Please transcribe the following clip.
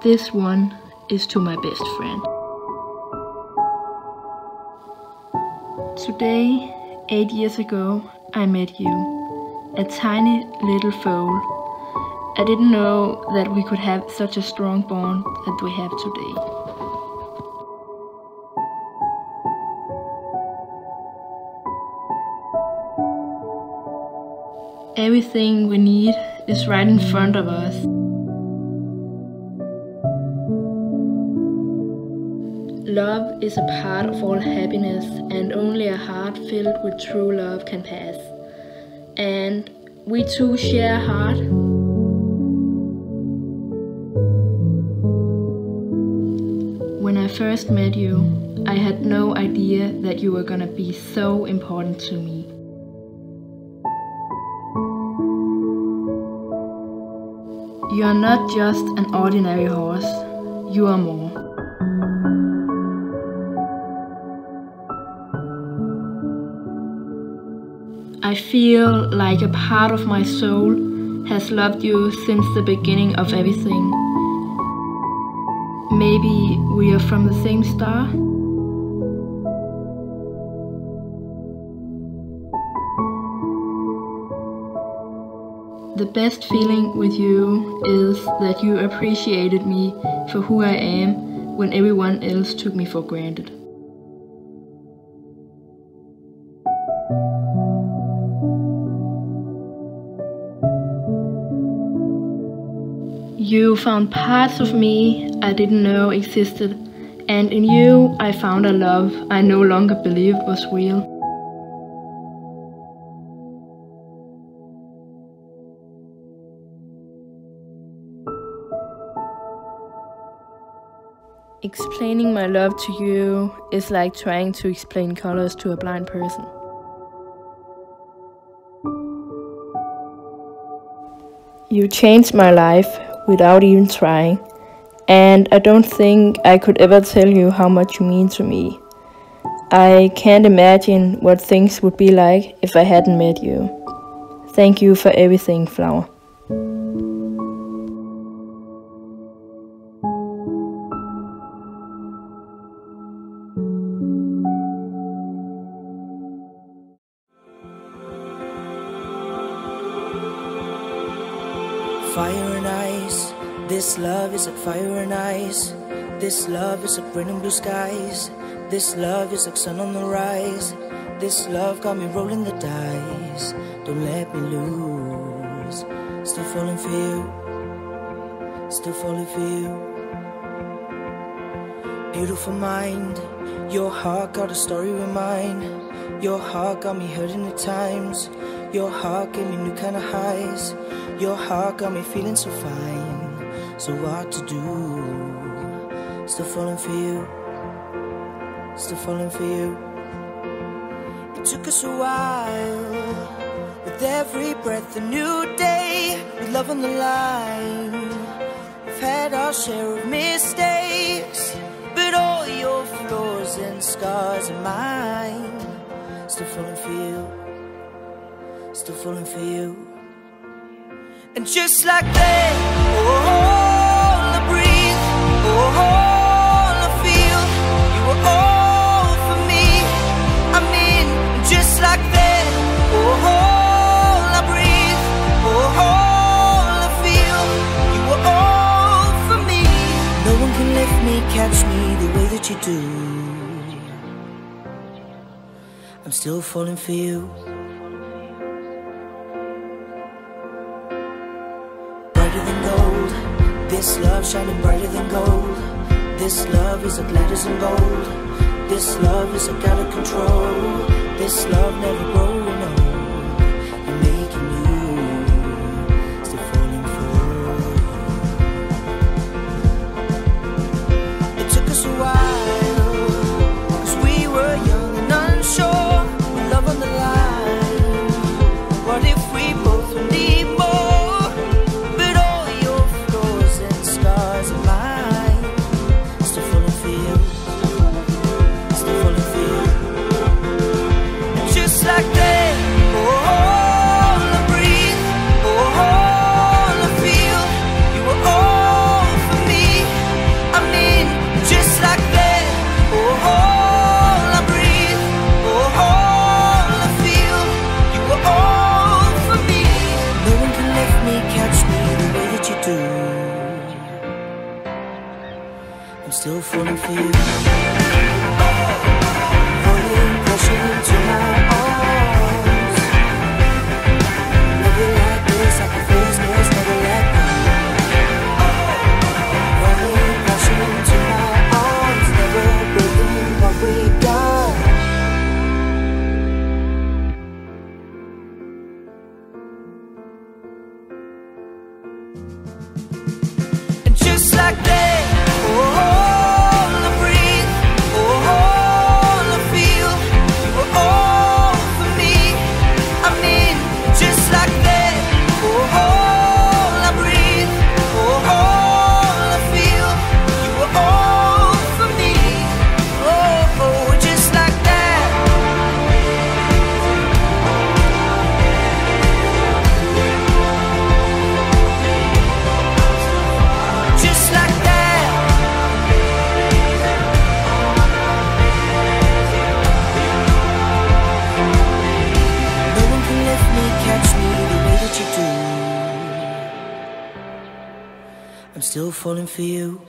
This one is to my best friend. Today, eight years ago, I met you. A tiny little foal. I didn't know that we could have such a strong bond that we have today. Everything we need is right in front of us. Love is a part of all happiness, and only a heart filled with true love can pass. And we two share a heart. When I first met you, I had no idea that you were gonna be so important to me. You are not just an ordinary horse, you are more. I feel like a part of my soul has loved you since the beginning of everything. Maybe we are from the same star? The best feeling with you is that you appreciated me for who I am when everyone else took me for granted. You found parts of me I didn't know existed, and in you I found a love I no longer believed was real. Explaining my love to you is like trying to explain colors to a blind person. You changed my life without even trying, and I don't think I could ever tell you how much you mean to me. I can't imagine what things would be like if I hadn't met you. Thank you for everything, Flower. Fire and ice, this love is like fire and ice. This love is like burning blue skies. This love is like sun on the rise. This love got me rolling the dice. Don't let me lose. Still falling for you. Still falling for you. Beautiful mind, your heart got a story with mine. Your heart got me hurting at times. Your heart gave me new kind of highs. Your heart got me feeling so fine. So what to do? Still falling for you. Still falling for you. It took us a while. With every breath, a new day. With love on the line. We've had our share of mistakes. But all your flaws and scars are mine. Still falling for you. Still falling for you. And just like that, all I breathe, all I feel, you were all for me. I mean, just like that, all I breathe, all I feel, you were all for me. No one can lift me, catch me the way that you do. I'm still falling for you. This love shining brighter than gold. This love is like letters in gold. This love is like out of control. This love never growing falling for you. Still falling for you.